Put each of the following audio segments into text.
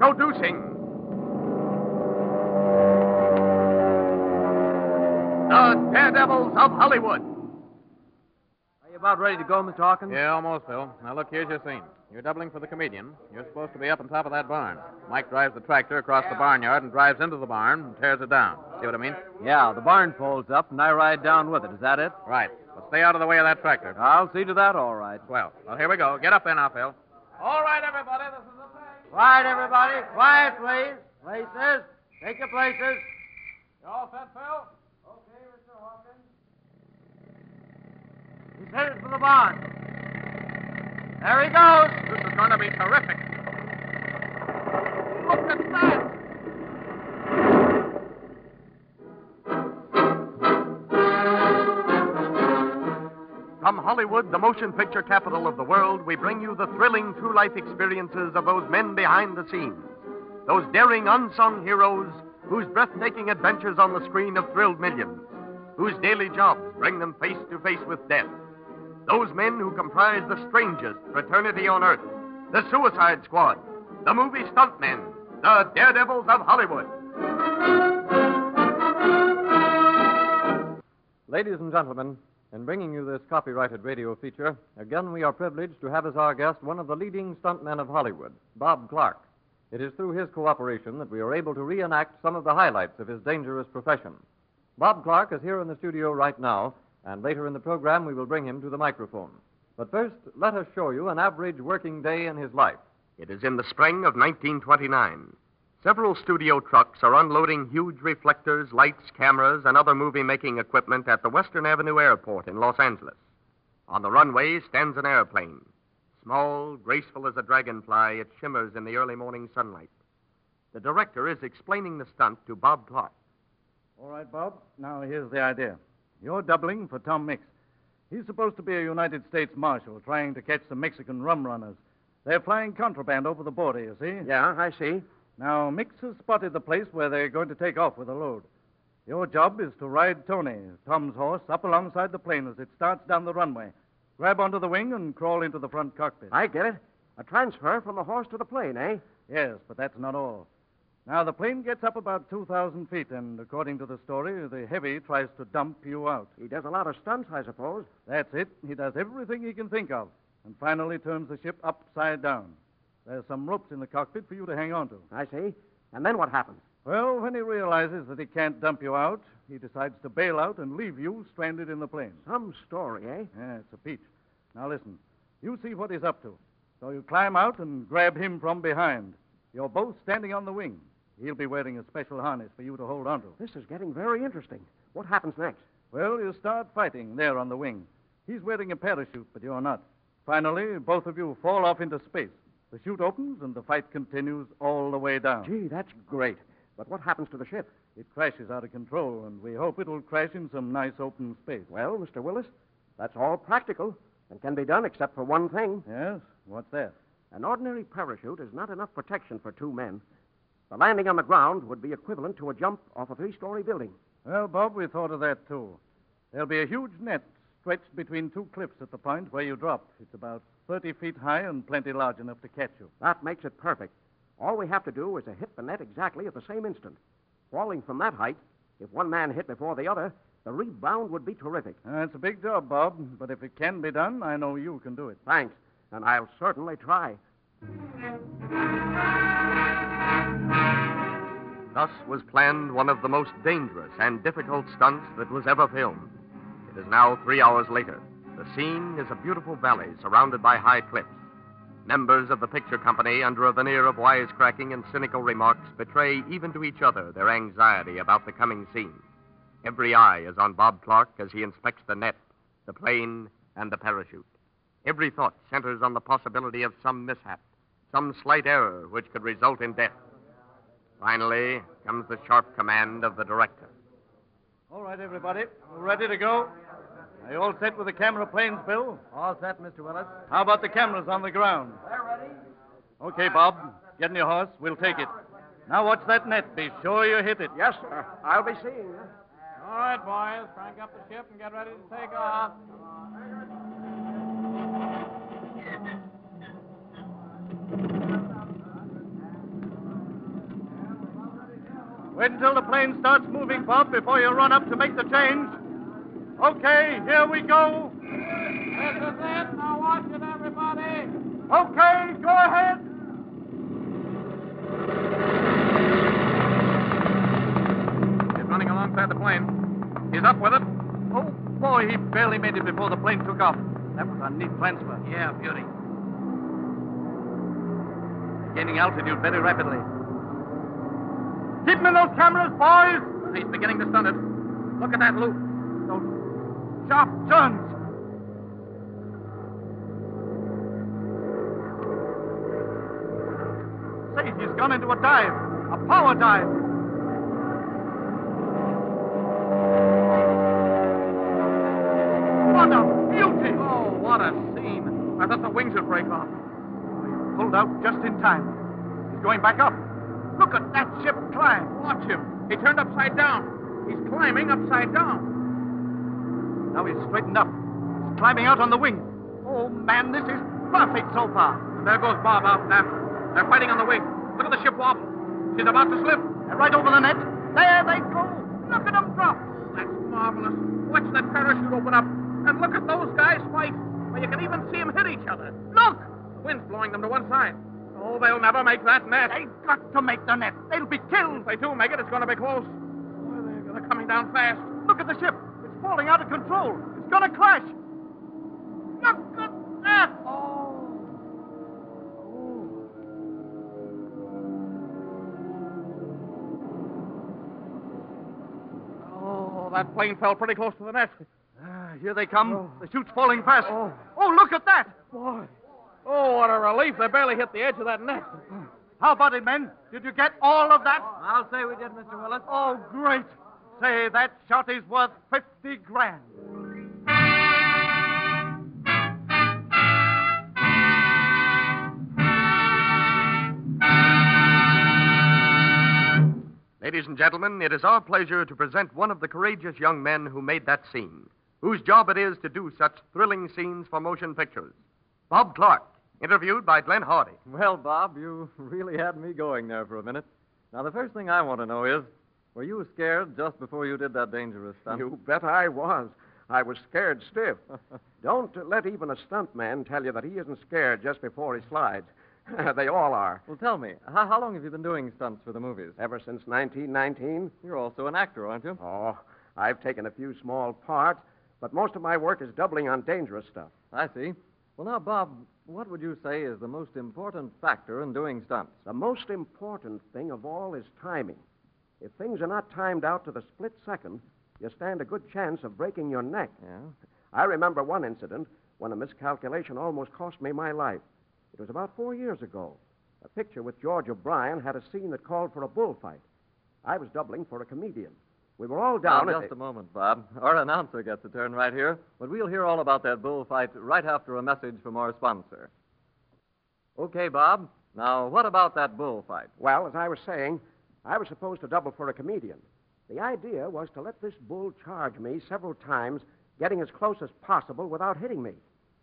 Introducing the Daredevils of Hollywood. Are you about ready to go, Mr. Hawkins? Yeah, almost, Bill. Now, look, here's your scene. You're doubling for the comedian. You're supposed to be up on top of that barn. Mike drives the tractor across the barnyard and drives into the barn and tears it down. See what I mean? Yeah, the barn folds up and I ride down with it. Is that it? Right. But stay out of the way of that tractor. I'll see to that, all right. Well, well, here we go. Get up there now, Phil. All right, everybody. This is. Quiet, everybody. Quiet, please. Places. Take your places. You all set, Phil? Okay, Mr. Hawkins. He's headed for the barn. There he goes. This is going to be terrific. Look at From Hollywood, the motion picture capital of the world, we bring you the thrilling true life experiences of those men behind the scenes. Those daring unsung heroes whose breathtaking adventures on the screen have thrilled millions, whose daily jobs bring them face to face with death. Those men who comprise the strangest fraternity on earth, the Suicide Squad, the movie stuntmen, the Daredevils of Hollywood. Ladies and gentlemen, in bringing you this copyrighted radio feature, again we are privileged to have as our guest one of the leading stuntmen of Hollywood, Bob Clark. It is through his cooperation that we are able to reenact some of the highlights of his dangerous profession. Bob Clark is here in the studio right now, and later in the program we will bring him to the microphone. But first, let us show you an average working day in his life. It is in the spring of 1929. Several studio trucks are unloading huge reflectors, lights, cameras, and other movie making equipment at the Western Avenue Airport in Los Angeles. On the runway stands an airplane. Small, graceful as a dragonfly, it shimmers in the early morning sunlight. The director is explaining the stunt to Bob Clark. All right, Bob. Now, here's the idea. You're doubling for Tom Mix. He's supposed to be a United States Marshal trying to catch some Mexican rum runners. They're flying contraband over the border, you see? Yeah, I see. Now, Mix has spotted the place where they're going to take off with the load. Your job is to ride Tony, Tom's horse, up alongside the plane as it starts down the runway. Grab onto the wing and crawl into the front cockpit. I get it. A transfer from the horse to the plane, eh? Yes, but that's not all. Now, the plane gets up about 2,000 feet, and according to the story, the heavy tries to dump you out. He does a lot of stunts, I suppose. That's it. He does everything he can think of, and finally turns the ship upside down. There's some ropes in the cockpit for you to hang on to. I see. And then what happens? Well, when he realizes that he can't dump you out, he decides to bail out and leave you stranded in the plane. Some story, eh? Yeah, it's a peach. Now listen. You see what he's up to. So you climb out and grab him from behind. You're both standing on the wing. He'll be wearing a special harness for you to hold onto. This is getting very interesting. What happens next? Well, you start fighting there on the wing. He's wearing a parachute, but you're not. Finally, both of you fall off into space. The chute opens and the fight continues all the way down. Gee, that's great. But what happens to the ship? It crashes out of control, and we hope it'll crash in some nice open space. Well, Mr. Willis, that's all practical and can be done except for one thing. Yes? What's that? An ordinary parachute is not enough protection for two men. The landing on the ground would be equivalent to a jump off a three story building. Well, Bob, we thought of that, too. There'll be a huge net stretched between two cliffs at the point where you drop. It's about 30 feet high and plenty large enough to catch you. That makes it perfect. All we have to do is to hit the net exactly at the same instant. Falling from that height, if one man hit before the other, the rebound would be terrific. Uh, it's a big job, Bob, but if it can be done, I know you can do it. Thanks, and I'll certainly try. Thus was planned one of the most dangerous and difficult stunts that was ever filmed. It is now three hours later. The scene is a beautiful valley surrounded by high cliffs. Members of the picture company, under a veneer of wisecracking and cynical remarks, betray even to each other their anxiety about the coming scene. Every eye is on Bob Clark as he inspects the net, the plane, and the parachute. Every thought centers on the possibility of some mishap, some slight error which could result in death. Finally comes the sharp command of the director. All right, everybody. Ready to go. Are you all set with the camera planes, Bill? All set, Mr. Willis. How about the cameras on the ground? They're ready. Okay, Bob. Get in your horse. We'll take it. Now watch that net. Be sure you hit it. Yes, sir. I'll be seeing you. All right, boys. Crank up the ship and get ready to take off. Wait until the plane starts moving, Bob, before you run up to make the change. Okay, here we go. This is it. Now watch it, everybody. Okay, go ahead. He's running alongside the plane. He's up with it. Oh, boy, he barely made it before the plane took off. That was a neat transfer. Yeah, beauty. Gaining altitude very rapidly. Keep him in those cameras, boys. He's beginning to stun it. Look at that loop. Those sharp turns. Say, he's gone into a dive. A power dive. What a beauty! Oh, what a scene. I thought the wings would break off. He Pulled out just in time. He's going back up. Look at that ship climb. Watch him. He turned upside down. He's climbing upside down. Now he's straightened up. He's climbing out on the wing. Oh, man, this is perfect so far. And there goes Bob out after. They're fighting on the wing. Look at the ship wobble. She's about to slip. They're right over the net. There they go. Look at them drop. That's marvelous. Watch that parachute open up. And look at those guys fight. Well, you can even see them hit each other. Look! The wind's blowing them to one side. Oh, they'll never make that net. They've got to make the net. They'll be killed. If they do make it, it's going to be close. Boy, they're, they're coming down fast. Look at the ship. It's falling out of control. It's going to crash. Look at that. Oh, Oh, that plane fell pretty close to the net. Ah, here they come. The chute's falling fast. Oh. look at that. Boy. Oh, what a relief. They barely hit the edge of that net. How about it, men? Did you get all of that? I'll say we did, Mr. Willis. Oh, great. Say, that shot is worth 50 grand. Ladies and gentlemen, it is our pleasure to present one of the courageous young men who made that scene, whose job it is to do such thrilling scenes for motion pictures. Bob Clark, interviewed by Glenn Hardy. Well, Bob, you really had me going there for a minute. Now, the first thing I want to know is were you scared just before you did that dangerous stunt? You bet I was. I was scared stiff. Don't let even a stunt man tell you that he isn't scared just before he slides. they all are. Well, tell me, how, how long have you been doing stunts for the movies? Ever since 1919. You're also an actor, aren't you? Oh, I've taken a few small parts, but most of my work is doubling on dangerous stuff. I see. Well, now, Bob, what would you say is the most important factor in doing stunts? The most important thing of all is timing. If things are not timed out to the split second, you stand a good chance of breaking your neck. Yeah? I remember one incident when a miscalculation almost cost me my life. It was about four years ago. A picture with George O'Brien had a scene that called for a bullfight. I was doubling for a comedian. We were all down now, just a moment, Bob. Our announcer gets a turn right here, but we'll hear all about that bullfight right after a message from our sponsor. Okay, Bob. Now, what about that bullfight? Well, as I was saying, I was supposed to double for a comedian. The idea was to let this bull charge me several times, getting as close as possible without hitting me.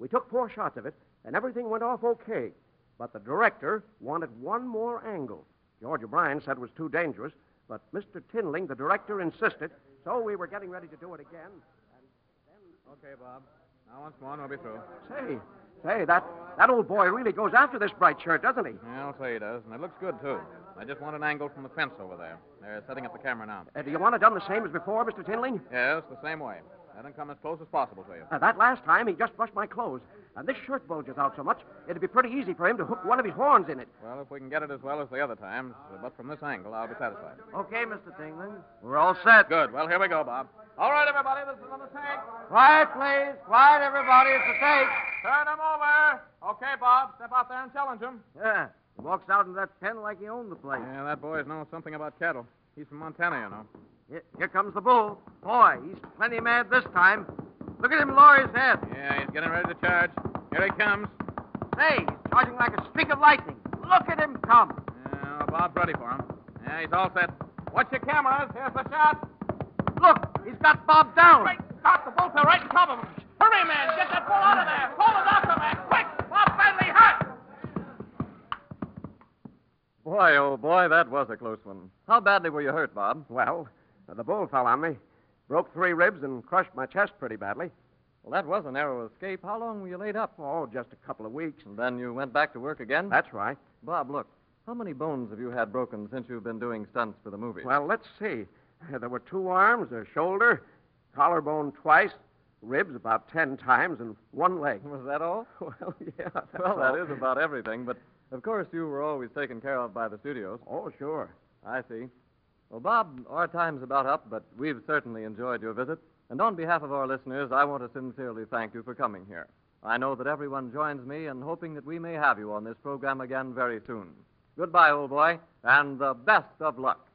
We took four shots of it, and everything went off okay. But the director wanted one more angle. George O'Brien said it was too dangerous, but Mr. Tinling, the director, insisted, so we were getting ready to do it again. And then Okay, Bob. Now, once more, and we'll be through. Say, say, that, that old boy really goes after this bright shirt, doesn't he? Yeah, I'll say he does. And it looks good, too. I just want an angle from the fence over there. They're setting up the camera now. Uh, do you want it done the same as before, Mr. Tinling? Yes, the same way. Let him come as close as possible to you. Uh, that last time, he just brushed my clothes. And this shirt bulges out so much, it'd be pretty easy for him to hook one of his horns in it. Well, if we can get it as well as the other times, uh, but from this angle, I'll be satisfied. Okay, Mr. Tinling. We're all set. Good. Well, here we go, Bob. All right, everybody, this is on the take. Quiet, please. Quiet, everybody. It's a take. Turn him over. Okay, Bob, step out there and challenge him. Yeah. He walks out in that pen like he owned the place. Yeah, that boy's knows something about cattle. He's from Montana, you know. Here, here comes the bull. Boy, he's plenty mad this time. Look at him lower his head. Yeah, he's getting ready to charge. Here he comes. Hey, he's charging like a streak of lightning. Look at him come. Yeah, Bob's ready for him. Yeah, he's all set. Watch your cameras. Here's the shot. Look, he's got Bob down. Right, stop the bull right in top of him. Hurry, man. Get that bull out of there. Pull the doctor, man. Quick. Bob badly hurt. Boy, oh boy, that was a close one. How badly were you hurt, Bob? Well, Uh, the bull fell on me, broke three ribs, and crushed my chest pretty badly. Well, that was a narrow escape. How long were you laid up? Oh, just a couple of weeks. And then you went back to work again? That's right. Bob, look. How many bones have you had broken since you've been doing stunts for the movie? Well, let's see. Uh, there were two arms, a shoulder, collarbone twice, ribs about ten times, and one leg. was that all? Well, yeah. well, that all. is about everything, but of course you were always taken care of by the studios. Oh, sure. I see. Well, Bob, our time's about up, but we've certainly enjoyed your visit. And on behalf of our listeners, I want to sincerely thank you for coming here. I know that everyone joins me in hoping that we may have you on this program again very soon. Goodbye, old boy, and the best of luck.